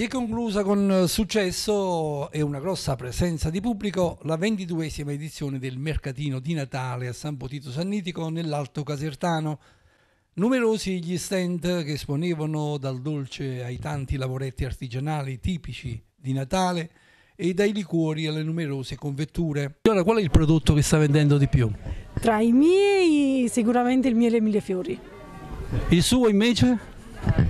Si è conclusa con successo e una grossa presenza di pubblico la ventiduesima edizione del mercatino di Natale a San Potito Sannitico nell'Alto Casertano. Numerosi gli stand che esponevano dal dolce ai tanti lavoretti artigianali tipici di Natale e dai liquori alle numerose convetture. Allora, qual è il prodotto che sta vendendo di più? Tra i miei sicuramente il miele mille fiori. Il suo invece?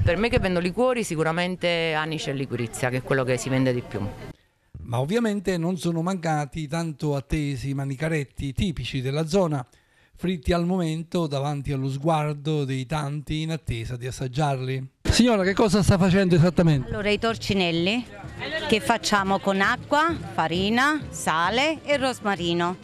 Per me che vendo liquori sicuramente anice e liquirizia, che è quello che si vende di più. Ma ovviamente non sono mancati tanto attesi manicaretti tipici della zona, fritti al momento davanti allo sguardo dei tanti in attesa di assaggiarli. Signora, che cosa sta facendo esattamente? Allora, i torcinelli che facciamo con acqua, farina, sale e rosmarino.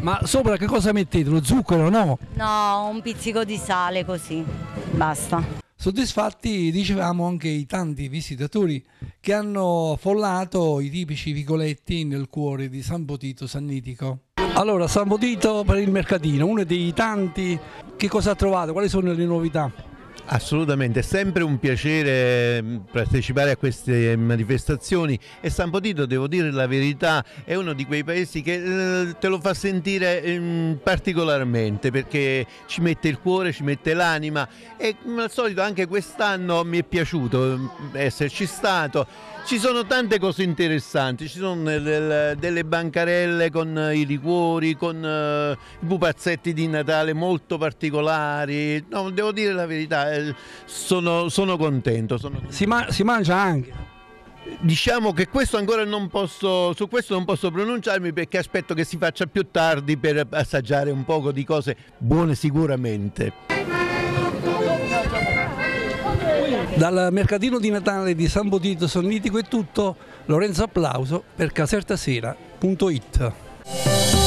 Ma sopra che cosa mettete? Lo zucchero, no? No, un pizzico di sale così, basta. Soddisfatti dicevamo anche i tanti visitatori che hanno affollato i tipici vicoletti nel cuore di San Potito Sannitico. Allora, San Potito per il mercatino, uno dei tanti, che cosa ha trovato? Quali sono le novità? Assolutamente, è sempre un piacere mm, partecipare a queste manifestazioni. E San Potito, devo dire la verità, è uno di quei paesi che eh, te lo fa sentire mm, particolarmente perché ci mette il cuore, ci mette l'anima. E come al solito anche quest'anno mi è piaciuto mm, esserci stato. Ci sono tante cose interessanti, ci sono delle bancarelle con i liquori, con eh, i pupazzetti di Natale molto particolari, no, devo dire la verità, eh, sono, sono contento. Sono... Si, ma- si mangia anche? Diciamo che questo ancora non posso, su questo non posso pronunciarmi perché aspetto che si faccia più tardi per assaggiare un poco di cose buone sicuramente. Dal mercatino di Natale di San Potito Sonnitico è tutto. Lorenzo Applauso per casertasera.it.